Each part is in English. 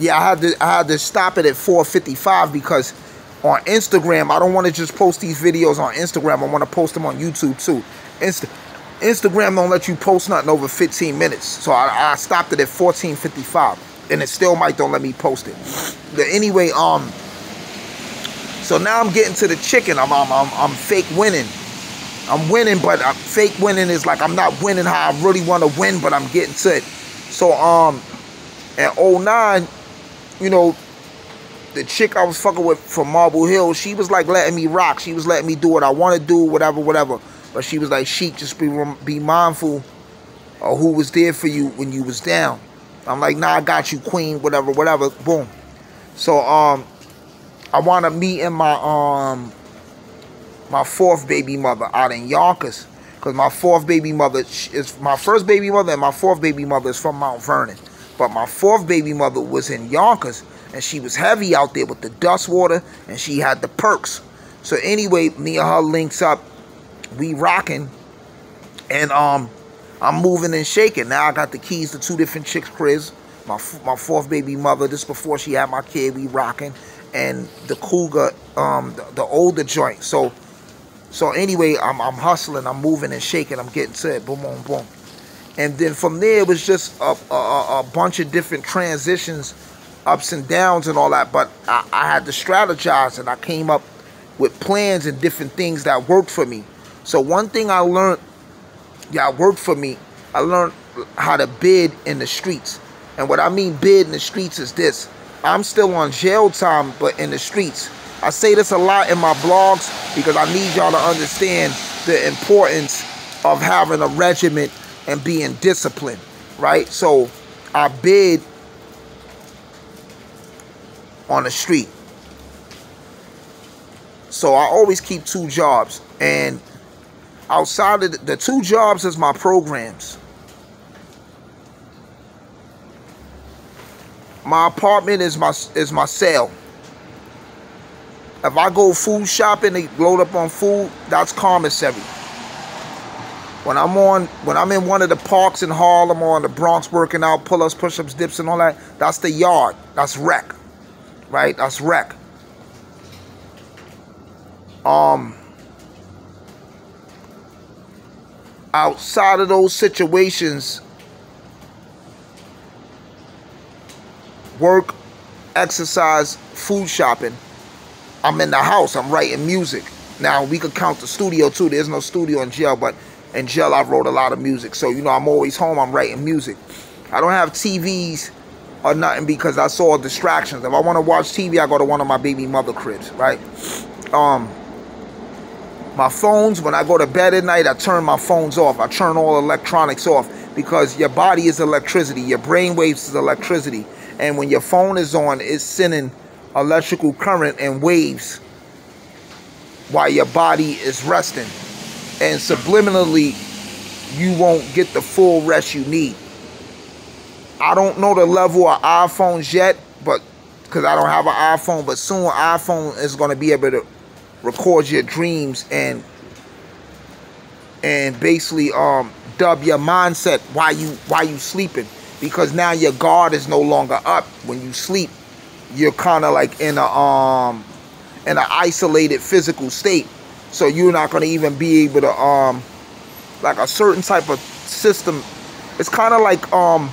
yeah, I had to I had to stop it at 4:55 because on Instagram I don't want to just post these videos on Instagram. I want to post them on YouTube too. Insta Instagram don't let you post nothing over 15 minutes, so I, I stopped it at 14:55, and it still might don't let me post it. But anyway, um, so now I'm getting to the chicken. I'm I'm I'm, I'm fake winning. I'm winning, but I'm fake winning is like I'm not winning how I really want to win, but I'm getting to it. So um, at 09, you know, the chick I was fucking with from Marble Hill, she was like letting me rock. She was letting me do what I want to do, whatever, whatever. But she was like, Sheik, just be be mindful of who was there for you when you was down. I'm like, nah, I got you, queen, whatever, whatever. Boom. So um, I want to meet in my um my fourth baby mother out in Yonkers. Because my fourth baby mother is my first baby mother and my fourth baby mother is from Mount Vernon. But my fourth baby mother was in Yonkers and she was heavy out there with the dust water and she had the perks. So anyway, me and her links up. We rocking and um I'm moving and shaking. Now I got the keys to two different chicks' cribs. My my fourth baby mother, this before she had my kid, we rocking. And the Cougar, um, the, the older joint. So so anyway, I'm, I'm hustling, I'm moving and shaking, I'm getting to it, boom, boom, boom. And then from there, it was just a, a, a bunch of different transitions, ups and downs and all that. But I, I had to strategize and I came up with plans and different things that worked for me. So one thing I learned that worked for me, I learned how to bid in the streets. And what I mean bid in the streets is this. I'm still on jail time, but in the streets. I say this a lot in my blogs because I need y'all to understand the importance of having a regiment and being disciplined, right? So I bid on the street. So I always keep two jobs and outside of the, the two jobs is my programs. My apartment is my is my cell. If I go food shopping, they load up on food, that's commissary. When I'm on, when I'm in one of the parks in Harlem or in the Bronx working out, pull-ups, push-ups, dips, and all that, that's the yard. That's rec, right? That's rec. Um, outside of those situations, work, exercise, food shopping, I'm in the house. I'm writing music. Now we could count the studio too. There's no studio in jail, but in jail I wrote a lot of music. So you know I'm always home. I'm writing music. I don't have TVs or nothing because I saw distractions. If I want to watch TV, I go to one of my baby mother cribs, right? Um, my phones. When I go to bed at night, I turn my phones off. I turn all electronics off because your body is electricity. Your brain waves is electricity, and when your phone is on, it's sending electrical current and waves while your body is resting. And subliminally, you won't get the full rest you need. I don't know the level of iPhones yet, but because I don't have an iPhone, but soon iPhone is going to be able to record your dreams and and basically um dub your mindset while you while you sleeping. Because now your guard is no longer up. When you sleep you're kind of like in a um in an isolated physical state so you're not going to even be able to um like a certain type of system it's kind of like um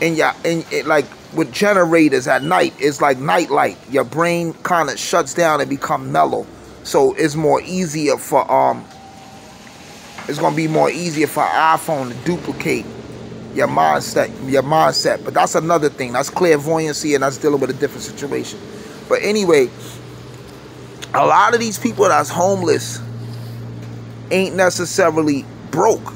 in your in it like with generators at night it's like night light your brain kind of shuts down and become mellow so it's more easier for um it's going to be more easier for iphone to duplicate your mindset, your mindset. But that's another thing. That's clairvoyancy, and that's dealing with a different situation. But anyway, a lot of these people that's homeless ain't necessarily broke.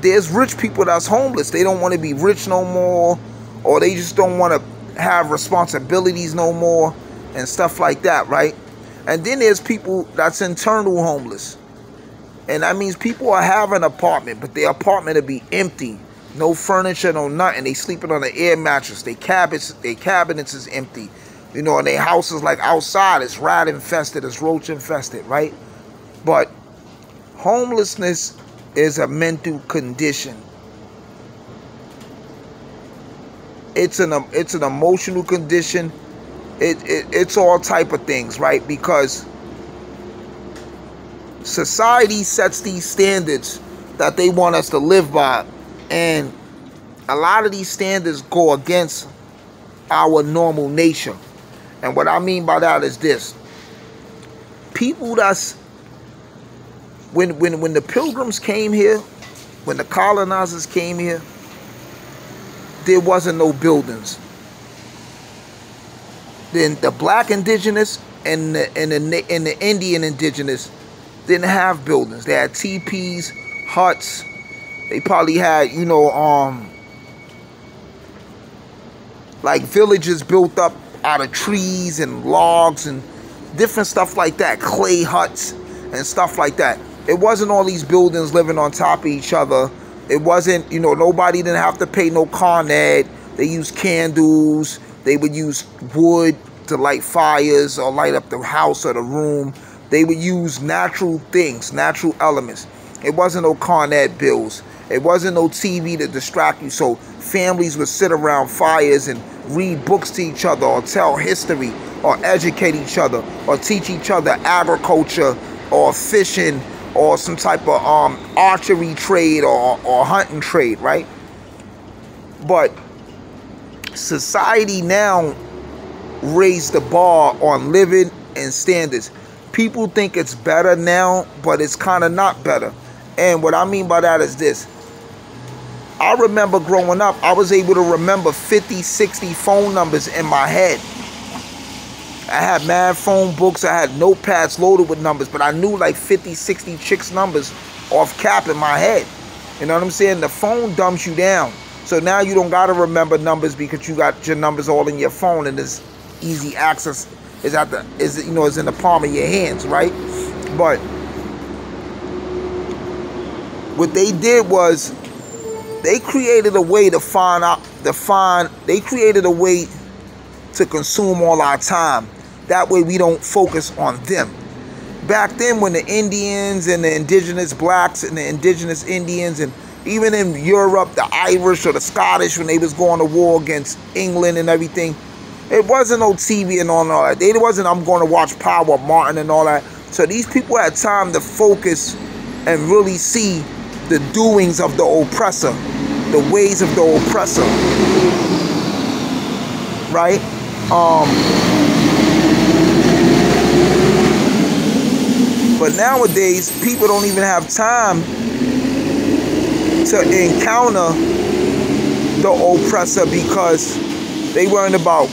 There's rich people that's homeless. They don't want to be rich no more, or they just don't want to have responsibilities no more, and stuff like that, right? And then there's people that's internal homeless. And that means people are having an apartment, but their apartment will be empty no furniture, no nothing. They sleeping on an air mattress. Their cabinets, they cabinets is empty. You know, and their house is like outside. It's rat infested. It's roach infested, right? But homelessness is a mental condition. It's an um, it's an emotional condition. It, it it's all type of things, right? Because society sets these standards that they want us to live by, and a lot of these standards go against our normal nature. And what I mean by that is this: people that's when when when the pilgrims came here, when the colonizers came here, there wasn't no buildings. Then the black indigenous and the, and the and the Indian indigenous didn't have buildings. They had teepees, huts. They probably had, you know, um, like villages built up out of trees and logs and different stuff like that, clay huts and stuff like that. It wasn't all these buildings living on top of each other. It wasn't, you know, nobody didn't have to pay no Con Ed. They used candles. They would use wood to light fires or light up the house or the room. They would use natural things, natural elements. It wasn't no Con Ed bills. It wasn't no TV to distract you. So families would sit around fires and read books to each other or tell history or educate each other or teach each other agriculture or fishing or some type of um, archery trade or, or hunting trade, right? But society now raised the bar on living and standards. People think it's better now, but it's kind of not better. And what I mean by that is this. I remember growing up, I was able to remember 50, 60 phone numbers in my head. I had mad phone books. I had notepads loaded with numbers, but I knew like 50, 60 chicks' numbers off cap in my head. You know what I'm saying? The phone dumps you down. So now you don't got to remember numbers because you got your numbers all in your phone and it's easy access is at the is you know is in the palm of your hands, right? But what they did was they created a way to find out to find they created a way to consume all our time that way we don't focus on them. Back then when the Indians and the indigenous blacks and the indigenous Indians and even in Europe, the Irish or the Scottish when they was going to war against England and everything, it wasn't no TV and all that. It wasn't I'm going to watch Power Martin and all that. So these people had time to focus and really see the doings of the oppressor, the ways of the oppressor. Right? Um But nowadays, people don't even have time to encounter the oppressor because they worrying about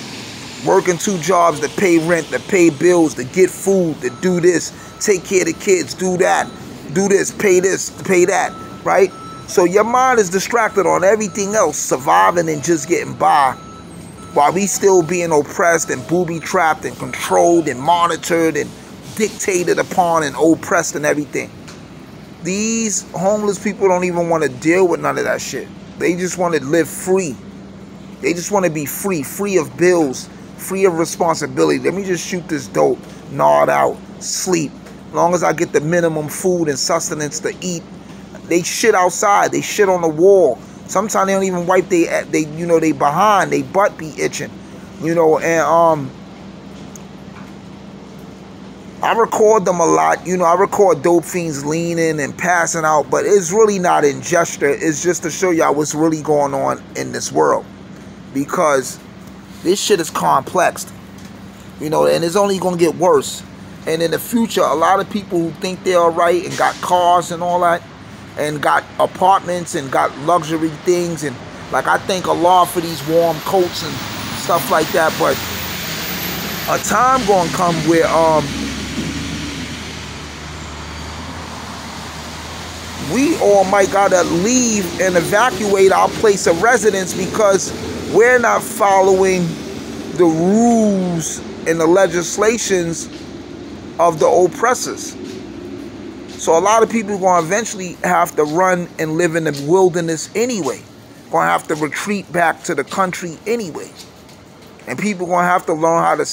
working two jobs to pay rent, to pay bills, to get food, to do this, take care of the kids, do that, do this, pay this, pay that, right? So your mind is distracted on everything else, surviving and just getting by, while we still being oppressed and booby trapped and controlled and monitored and dictated upon and oppressed and everything. These homeless people don't even want to deal with none of that shit. They just want to live free. They just want to be free, free of bills, free of responsibility. Let me just shoot this dope, nod out, sleep. Long as I get the minimum food and sustenance to eat. They shit outside. They shit on the wall. Sometimes they don't even wipe they they you know they behind. They butt be itching. You know, and um I record them a lot. You know, I record dope fiends leaning and passing out, but it's really not in gesture. It's just to show y'all what's really going on in this world. Because this shit is complex. You know, and it's only going to get worse. And in the future, a lot of people who think they're all right and got cars and all that, and got apartments and got luxury things, and like I thank Allah for these warm coats and stuff like that, but a time gonna come where um we all might gotta leave and evacuate our place of residence because we're not following the rules and the legislations of the oppressors. So a lot of people are going to eventually have to run and live in the wilderness anyway. Going to have to retreat back to the country anyway. And people going to have to learn how to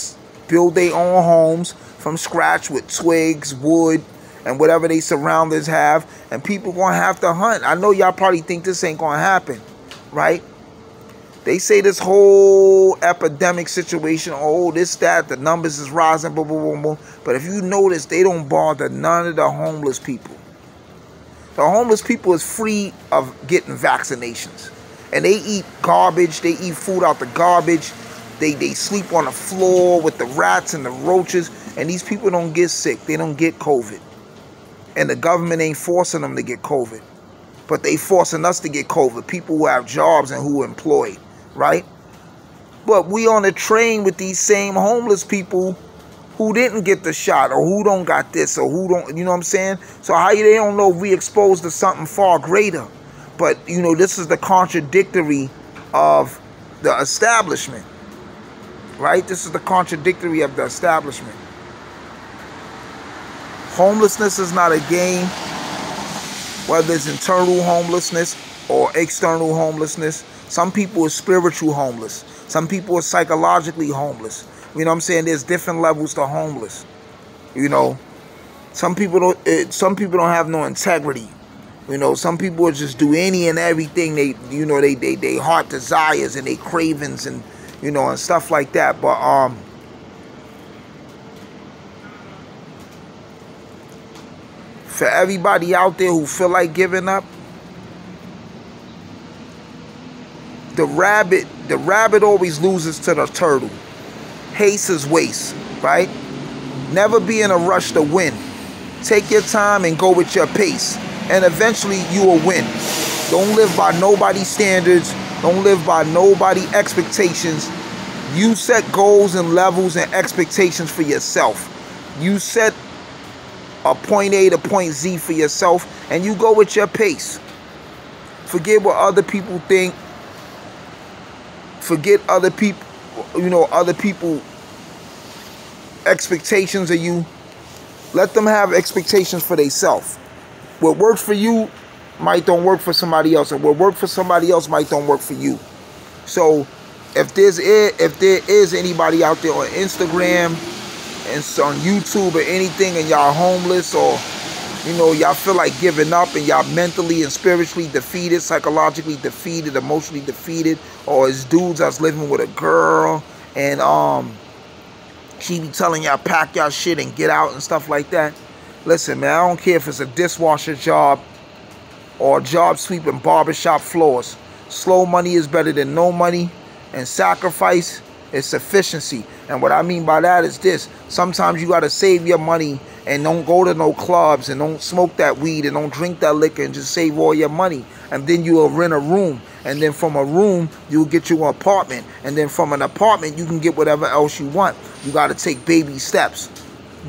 build their own homes from scratch with twigs, wood, and whatever they surroundings have, and people gonna have to hunt. I know y'all probably think this ain't gonna happen, right? They say this whole epidemic situation, oh, this, that, the numbers is rising, boom, boom, boom, boom. But if you notice, they don't bother none of the homeless people. The homeless people is free of getting vaccinations. And they eat garbage. They eat food out the garbage. They, they sleep on the floor with the rats and the roaches. And these people don't get sick. They don't get COVID. And the government ain't forcing them to get COVID. But they forcing us to get COVID. People who have jobs and who are employed right? But we on a train with these same homeless people who didn't get the shot or who don't got this or who don't, you know what I'm saying? So how they don't know we exposed to something far greater. But, you know, this is the contradictory of the establishment, right? This is the contradictory of the establishment. Homelessness is not a game, whether it's internal homelessness or external homelessness. Some people are spiritual homeless. Some people are psychologically homeless. You know what I'm saying? There's different levels to homeless. You know, some people don't. It, some people don't have no integrity. You know, some people just do any and everything they, you know, they they they heart desires and they cravings and you know and stuff like that. But um, for everybody out there who feel like giving up, the rabbit, the rabbit always loses to the turtle. Haste is waste, right? Never be in a rush to win. Take your time and go with your pace. And eventually you will win. Don't live by nobody's standards. Don't live by nobody expectations. You set goals and levels and expectations for yourself. You set a point A to point Z for yourself and you go with your pace. Forget what other people think forget other people, you know, other people expectations of you. Let them have expectations for themselves. What works for you might don't work for somebody else, and what works for somebody else might don't work for you. So, if there's if there is anybody out there on Instagram and on YouTube or anything, and y'all homeless or you know, y'all feel like giving up and y'all mentally and spiritually defeated, psychologically defeated, emotionally defeated, or as dudes that's living with a girl and um she be telling y'all pack y'all shit and get out and stuff like that. Listen, man, I don't care if it's a dishwasher job or a job sweeping barbershop floors. Slow money is better than no money, and sacrifice is sufficiency. And what I mean by that is this sometimes you got to save your money and don't go to no clubs and don't smoke that weed and don't drink that liquor and just save all your money. And then you'll rent a room. And then from a room, you'll get you an apartment. And then from an apartment, you can get whatever else you want. You got to take baby steps.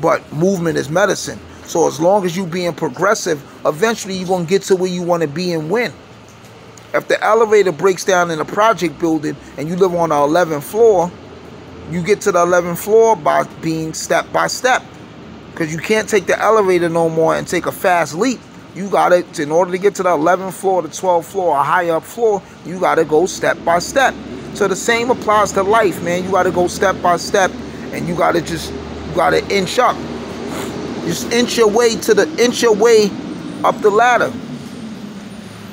But movement is medicine. So as long as you being progressive, eventually you're going to get to where you want to be and win. If the elevator breaks down in a project building and you live on the 11th floor, you get to the 11th floor by being step by step. Because you can't take the elevator no more and take a fast leap. You got it in order to get to the 11th floor, the 12th floor, a higher up floor, you got to go step by step. So the same applies to life, man. You got to go step by step and you got to just, you got to inch up. Just inch your way to the, inch your way up the ladder.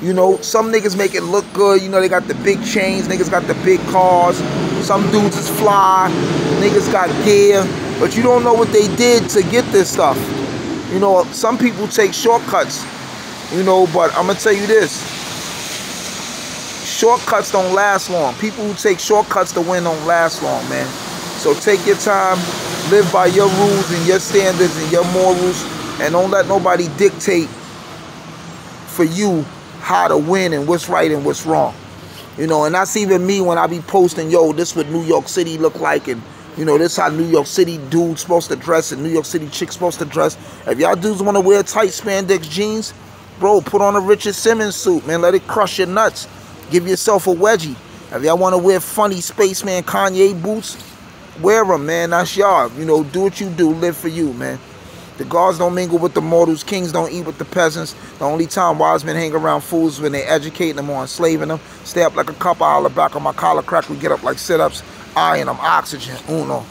You know, some niggas make it look good. You know, they got the big chains. Niggas got the big cars. Some dudes is fly. Niggas got gear. But you don't know what they did to get this stuff. You know, some people take shortcuts. You know, but I'm to tell you this. Shortcuts don't last long. People who take shortcuts to win don't last long, man. So take your time. Live by your rules and your standards and your morals. And don't let nobody dictate for you how to win and what's right and what's wrong. You know, and that's even me when I be posting, yo, this what New York City look like and you know, this how New York City dudes supposed to dress and New York City chicks supposed to dress. If y'all dudes want to wear tight spandex jeans, bro, put on a Richard Simmons suit, man. Let it crush your nuts. Give yourself a wedgie. If y'all want to wear funny spaceman Kanye boots, wear them, man. That's y'all. You know, do what you do. Live for you, man. The gods don't mingle with the mortals. Kings don't eat with the peasants. The only time wise men hang around fools when they're educating them or enslaving them. Stay up like a couple hour back on my collar crack. We get up like sit-ups. Iron them oxygen. Uno.